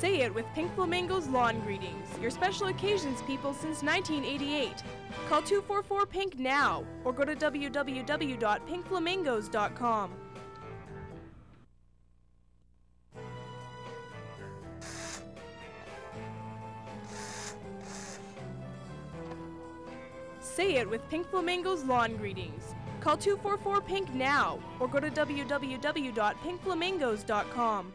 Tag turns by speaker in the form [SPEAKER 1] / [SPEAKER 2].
[SPEAKER 1] Say it with Pink Flamingos Lawn Greetings, your special occasions people since 1988. Call 244 Pink now or go to www.pinkflamingos.com. Say it with Pink Flamingos Lawn Greetings. Call 244 Pink now or go to www.pinkflamingos.com.